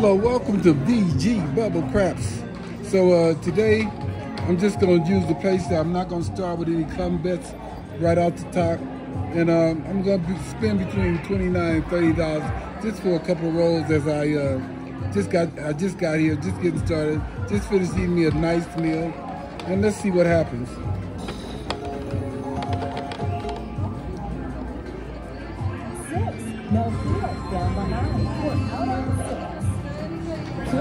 Hello, welcome to VGEE Bubble Craps. So uh, today, I'm just going to use the pace. I'm not going to start with any come bets right off the top. And um, I'm going to spend between 29 and $30 just for a couple rolls as I uh, just got I just got here, just getting started. Just finished eating me a nice meal. And let's see what happens. Six. No field down behind. We're out on six. So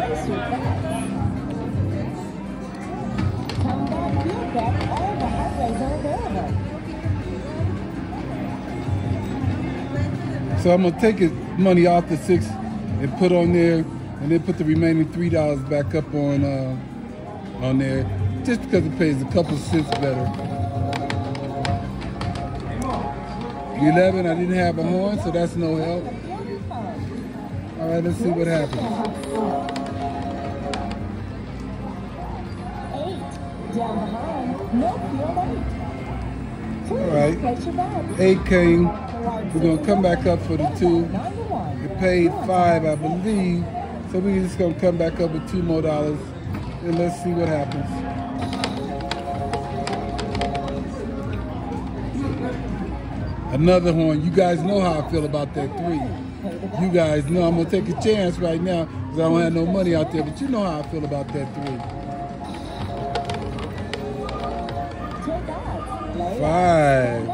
I'm gonna take his money off the six and put on there, and then put the remaining three dollars back up on uh, on there, just because it pays a couple cents better. The 11, I didn't have a horn, so that's no help. All right, let's see what happens. Down behind. No field eight. All right. place your bets. Eight came. We're gonna come back up for the two. To. It paid five, I believe. So we're just gonna come back up with two more dollars, and let's see what happens. Another horn. You guys know how I feel about that three. You guys know I'm gonna take a chance right now because I don't have no money out there, but you know how I feel about that three. Five.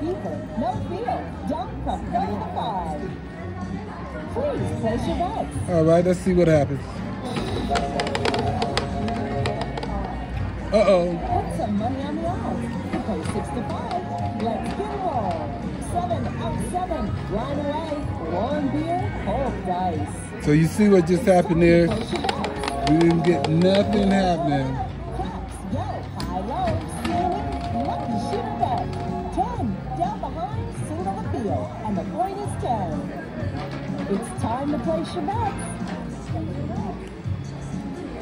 People, no. All right, let's see what happens. Uh oh. Put some money on the odds. Pay six to five. Let's get. Seven out seven. Line away. Beer, dice. So you see what just happened there? We didn't get nothing happening. Lucky shooter. Ten, down behind, on the field, and the point is ten. It's time to place your bets.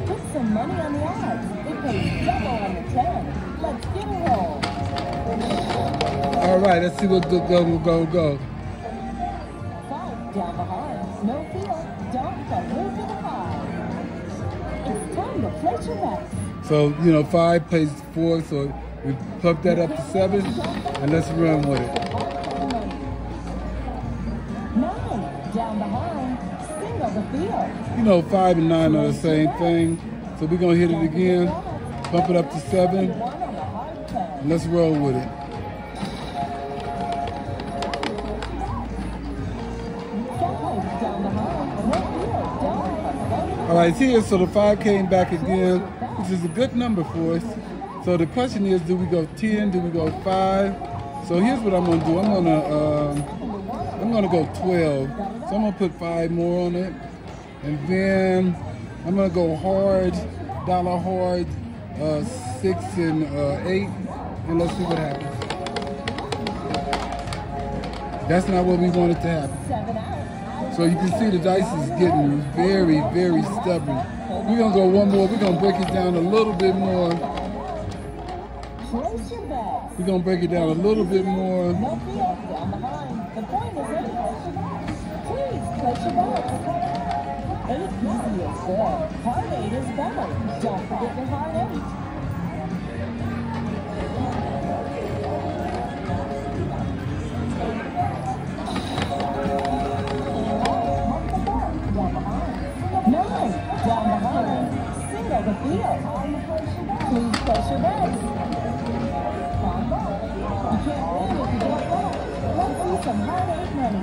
Put some money on the odds. It pays double on the ten. Let's get a roll. All right, let's see what go go go go. Five, down behind, no field, don't move to the five. It's time to place your bets. So you know, five plays four, so we plug that up to seven, and let's run with it. Nine, down single the field. You know, five and nine are the same thing, so we're gonna hit it again, bump it up to seven, and let's roll with it. All right, here, so the five came back again, which is a good number for us. So the question is, do we go 10, do we go five? So here's what I'm gonna do. I'm gonna, um, I'm gonna go 12. So I'm gonna put five more on it. And then I'm gonna go hard, dollar hard, uh, six and uh, eight. And let's see what happens. That's not what we wanted to happen. So you can see the dice is getting very, very stubborn. We're gonna go one more. We're gonna break it down a little bit more. We're gonna break it down a little bit more. Don't forget your hard eight. Please place your bets. You can't win if you don't. Let's some hard eight money.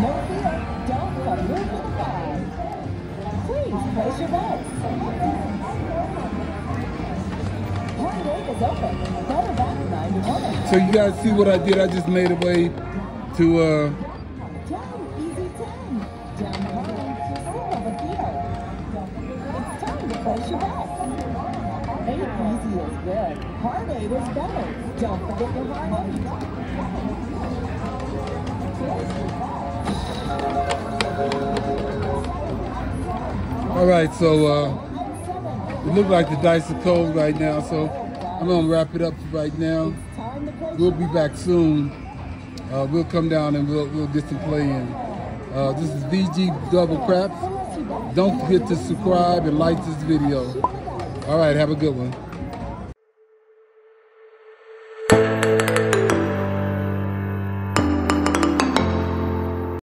No five. Please place your bets. Is open. Better back. So you guys see what I did? I just made a way to uh, all right. So uh, it looks like the dice are cold right now. So I'm gonna wrap it up right now. We'll be back soon. Uh, we'll come down and we'll, we'll get some play in. Uh, this is VGEE Bubble Craps. Don't forget to subscribe and like this video. All right, have a good one.